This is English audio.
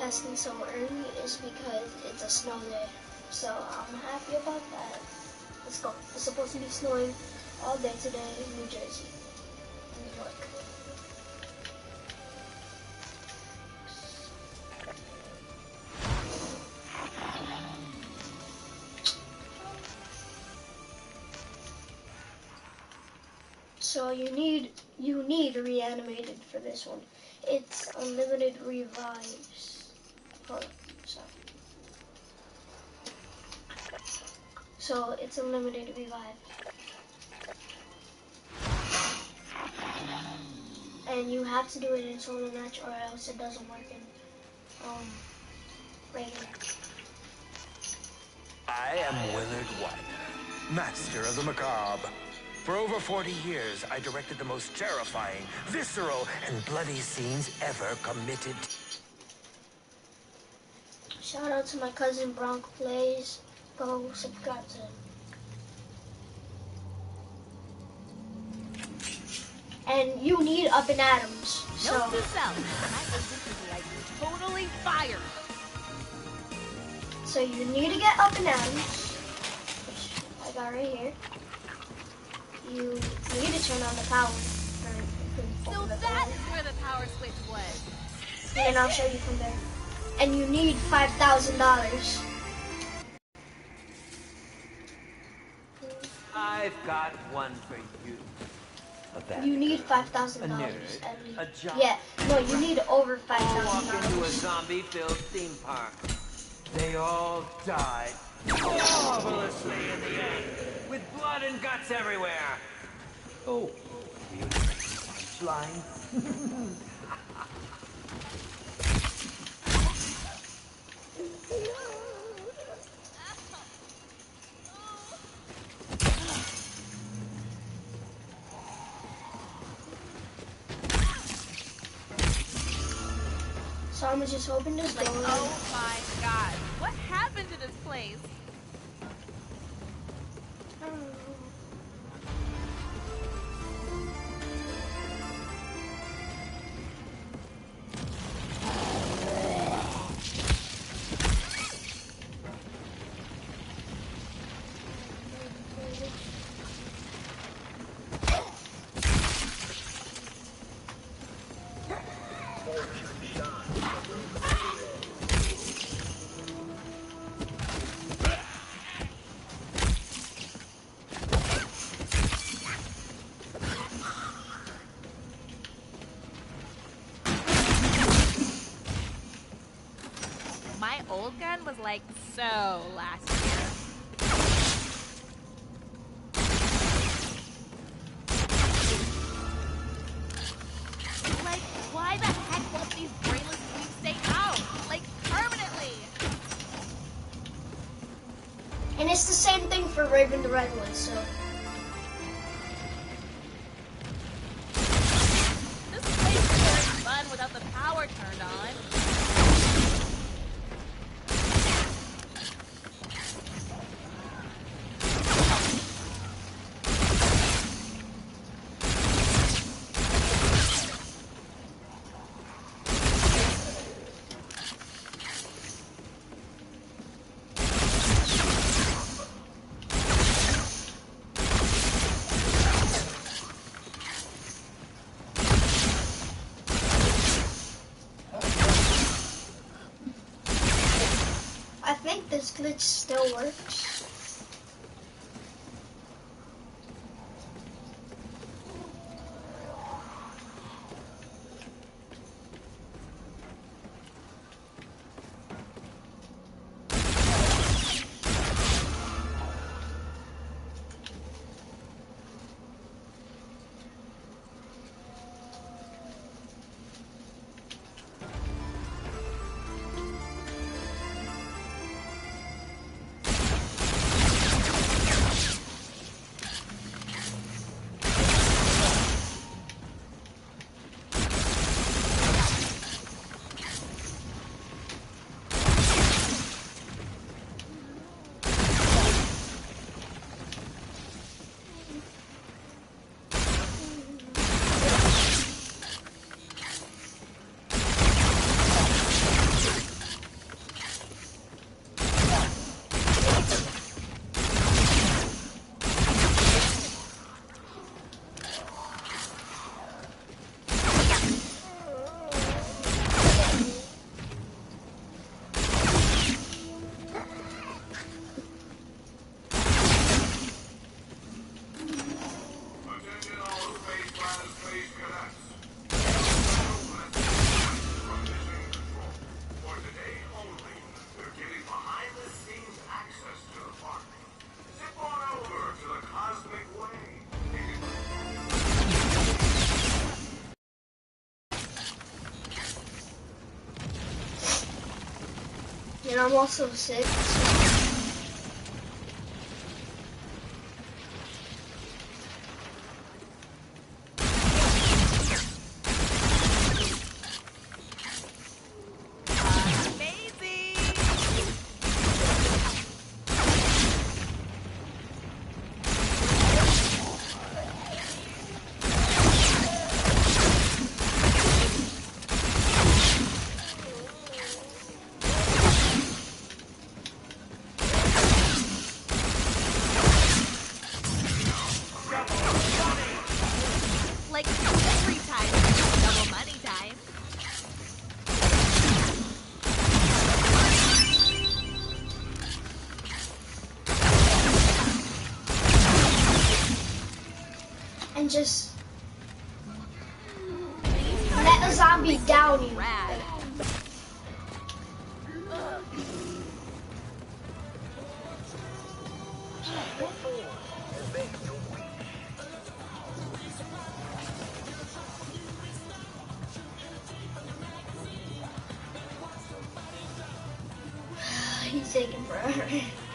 broadcasting so early is because it's a snow day. So I'm happy about that. Let's go. It's supposed to be snowing all day today in New Jersey, New York. So you need you need reanimated for this one. It's unlimited revives. Sorry. So it's unlimited revive. And you have to do it in solo match or else it doesn't work in um regular. I am Willard Wyler, master of the macabre. For over 40 years, I directed the most terrifying, visceral, and bloody scenes ever committed. Shout out to my cousin Bronco Plays. Go subscribe to him. And you need up and Atoms. So Note to self, my agent is like totally fired. so you need to get up and Atoms, which I got right here. You need to turn on the power. Or you So open the that where the power switch was. and I'll show you from there. And you need five thousand dollars. I've got one for you. A bad You need girl, five thousand a dollars nerd, a jock. Yeah, no, you need over five All thousand walk into a dollars. zombie-filled theme park. They all died marvelously in the end, with blood and guts everywhere. Oh, you punchline? So I'm gonna just open this Like, door. oh my god, what happened to this place? My old gun was like so last year. Like, why the heck won't these brainless stay out? Like, permanently? And it's the same thing for Rave in the Redwoods, so This place is very fun without the power turned on. I think this glitch still works. I'm also sick. So just let the zombie down you. He's taking forever.